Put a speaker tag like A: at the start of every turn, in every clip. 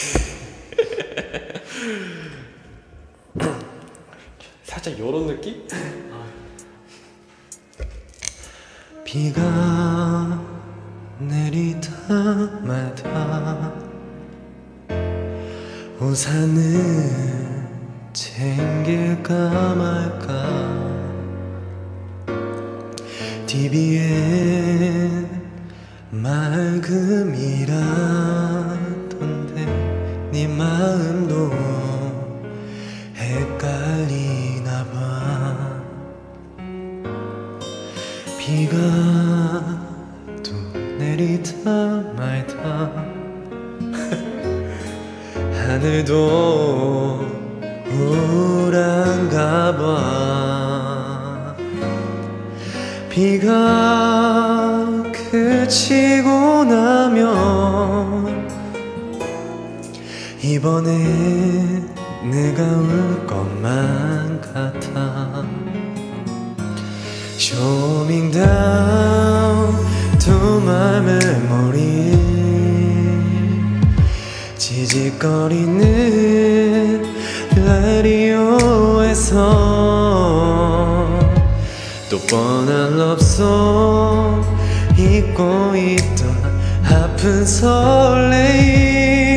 A: 살짝 요런 느낌?
B: 비가 내리다 말다 우산을 챙길까 말까 TV엔 맑음이라던데 네 마음도 헷갈리나 봐. 비가 또 내리다 말다. 하늘도 우울한가 봐. 비가 그치고 나면 이번에 내가 울 것만 같아. Showing down to my memory. 지직거리는 라디오에서 또 뻔한 럽송 잊고 있던 아픈 설레임. 널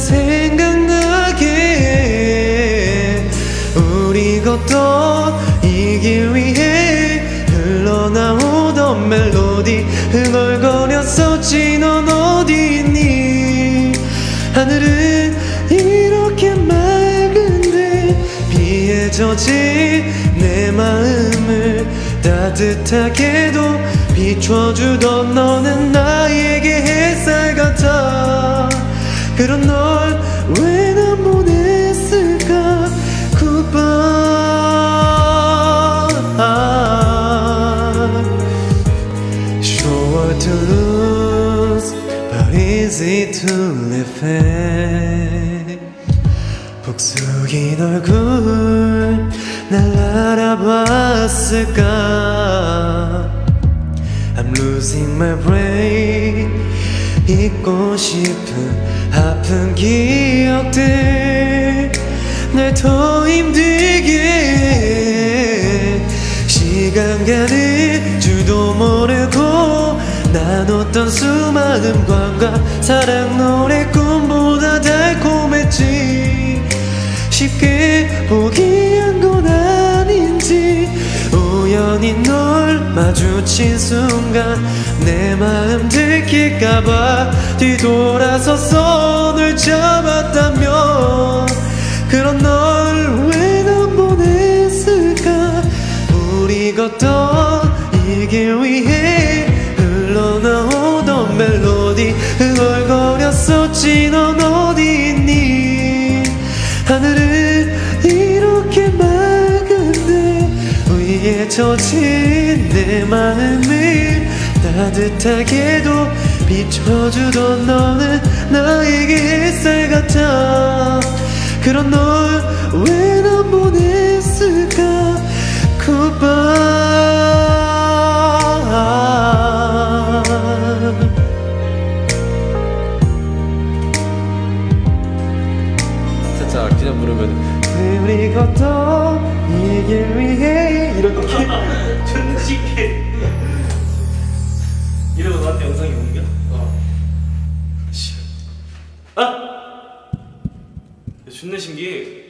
B: 생각나게 우리 걷던 이 길 위에 흘러나오던 멜로디 흥얼거렸었지 넌 어디 있니? 하늘은 이렇게 맑은데 비에 젖은 내 마음을 따뜻하게도 비춰주던 너는 나에게 햇살 같아. 그런 널 to lose but easy to live in 북숙인 얼굴 날 알아봤을까 I'm losing my brain 잊고 싶은 아픈 기억들 날더 나눴던 수많은 광과 사랑 노래 꿈보다 달콤했지. 쉽게 포기한 건 아닌지 우연히 널 마주친 순간 내 마음 들킬까봐 뒤돌아서 손을 잡았다면 그런 널왜난 보냈을까? 우리 걷던 이길 위에 이렇게 맑은데 위에 젖은 내 마음을 따뜻하게도 비춰주던 너는 나에게 햇살 같아. 그런 널 우리 걷던 이 길 위해 느낌
C: 존나 쉽게 이러고 너한테 영상이 옮겨? 어 씨. 아! 존나 신기해